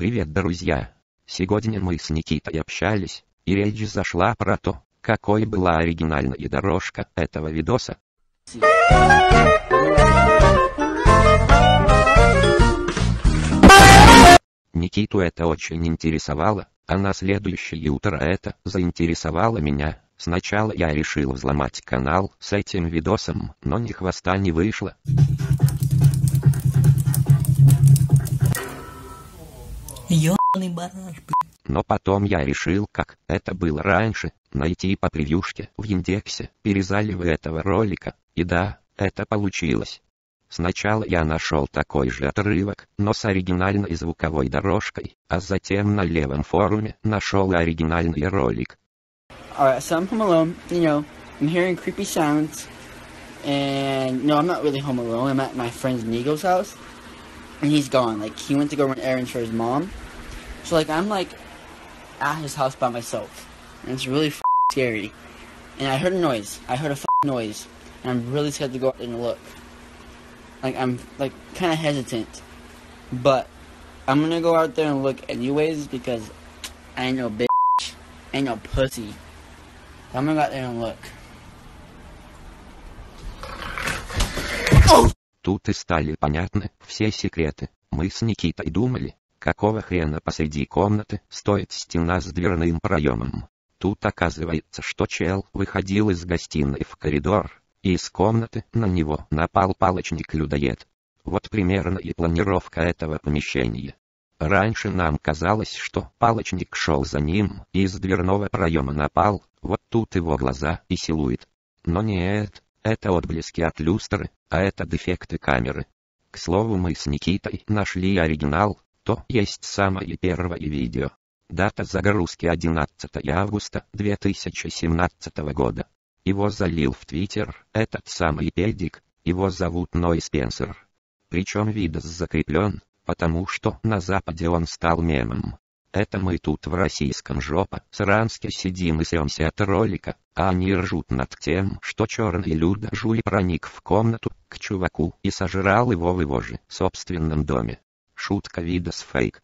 Привет, друзья! Сегодня мы с Никитой общались, и речь зашла про то, какой была оригинальная дорожка этого видоса. Никиту это очень интересовало, а на следующее утро это заинтересовало меня. Сначала я решил взломать канал с этим видосом, но ни хвоста не вышло. Ёбаный бараш, блядь. Но потом я решил, как это было раньше, найти по превьюшке в индексе перезаливы этого ролика, и да, это получилось. Сначала я нашел такой же отрывок, но с оригинальной звуковой дорожкой, а затем на левом форуме нашел оригинальный ролик. Alright, so I'm home alone, you know, I'm hearing creepy sounds, and no, I'm not really home alone, I'm at my friend Nigo's house, and he's gone, like, he went to go run errands for his mom, so, like, I'm, like, at his house by myself, and it's really f- scary, and I heard a noise, I heard a f- noise, and I'm really scared to go out there and look, like, I'm, like, kind of hesitant, but I'm gonna go out there and look anyways, because I ain't no bitch, ain't no pussy. I'm gonna go out there and look. Тут и стали понятны все секреты. Мы с Никитой думали, какого хрена посреди комнаты стоит стена с дверным проемом. Тут оказывается, что чел выходил из гостиной в коридор, и из комнаты на него напал палочник-людоед. Вот примерно и планировка этого помещения. Раньше нам казалось, что палочник шел за ним и из дверного проема напал, вот тут его глаза и силует. Но нет, это отблески от люстры, а это дефекты камеры. К слову, мы с Никитой нашли оригинал, то есть самое первое видео. Дата загрузки 11 августа 2017 года. Его залил в Твиттер этот самый педик, его зовут Ной Спенсер. Причем видос закреплен, потому что на Западе он стал мемом. Это мы тут в российском жопа сранске сидим и сремся от ролика, а они ржут над тем, что черный Люда Жуй проник в комнату к чуваку и сожрал его в его же собственном доме. Шутка видос фейк.